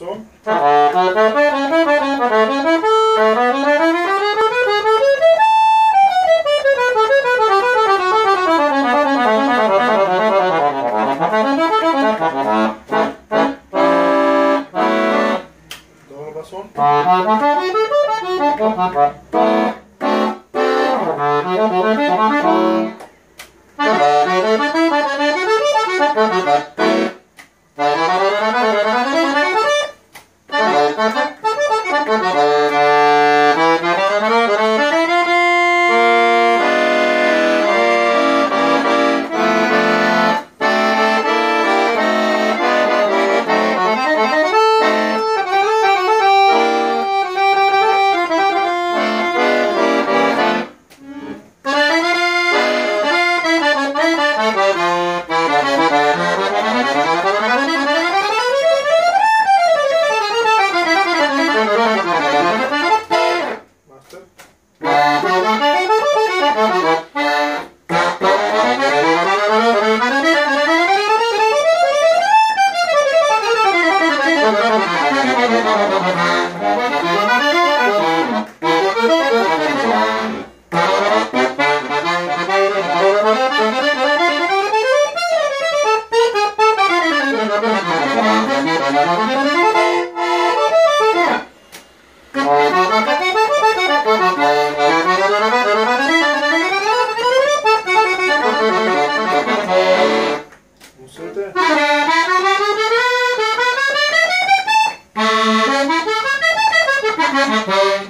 So. Dobre bason. なるほどね。Música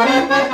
Música